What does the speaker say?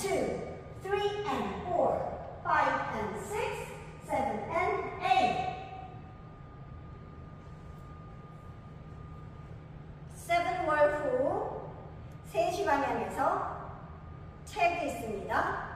two, three and four, five and six, seven and eight. 세븐 월후 3시 방향에서 책이 있습니다.